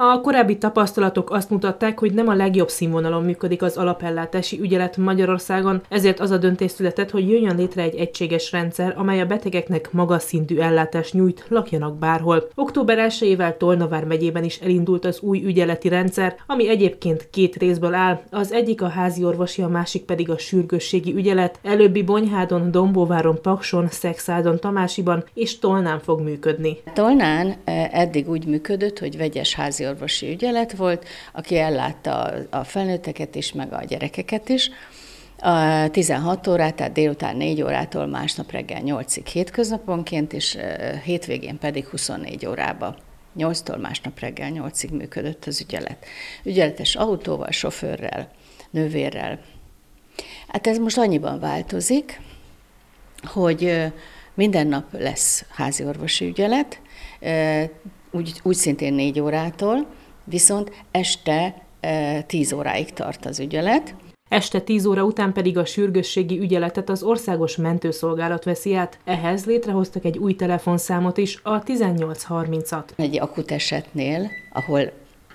A korábbi tapasztalatok azt mutatták, hogy nem a legjobb színvonalon működik az alapellátási ügyelet Magyarországon, ezért az a döntés született, hogy jöjjön létre egy egységes rendszer, amely a betegeknek magas szintű ellátást nyújt, lakjanak bárhol. Október 1-ével Tolnavár megyében is elindult az új ügyeleti rendszer, ami egyébként két részből áll. Az egyik a házi orvosi, a másik pedig a sürgősségi ügyelet. Előbbi Bonyhádon, Dombóváron, Pakson, Szexádon, Tamásiban és Tolnán fog működni. Tolnán eh, eddig úgy működött, hogy vegyes házi orvosi ügyelet volt, aki ellátta a felnőtteket is, meg a gyerekeket is. A 16 órát, tehát délután 4 órától másnap reggel 8-ig hétköznaponként, és hétvégén pedig 24 órába. 8-tól másnap reggel 8-ig működött az ügyelet. Ügyeletes autóval, sofőrrel, nővérrel. Hát ez most annyiban változik, hogy minden nap lesz házi orvosi ügyelet, úgy, úgy szintén négy órától, viszont este 10 óráig tart az ügyelet. Este 10 óra után pedig a sürgősségi ügyeletet az országos mentőszolgálat veszi át. Ehhez létrehoztak egy új telefonszámot is, a 1830-at. Egy akut esetnél, ahol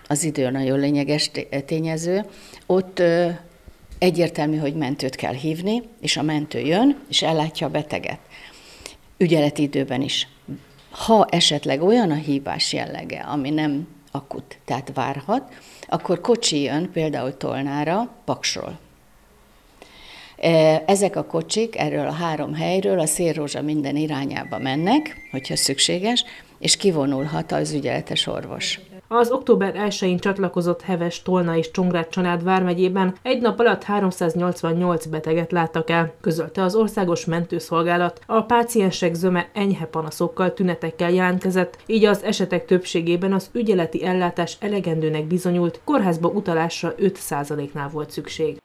az idő nagyon lényeges tényező, ott egyértelmű, hogy mentőt kell hívni, és a mentő jön, és ellátja a beteget. Ügyeleti időben is ha esetleg olyan a hívás jellege, ami nem akut, tehát várhat, akkor kocsi jön például Tolnára, Paksról. E, ezek a kocsik erről a három helyről a szélrózsa minden irányába mennek, hogyha szükséges, és kivonulhat az ügyeletes orvos. Az október 1-én csatlakozott Heves, Tolna és Csongrád Csanád vármegyében egy nap alatt 388 beteget láttak el, közölte az Országos Mentőszolgálat. A páciensek zöme enyhe panaszokkal, tünetekkel jelentkezett, így az esetek többségében az ügyeleti ellátás elegendőnek bizonyult, kórházba utalásra 5%-nál volt szükség.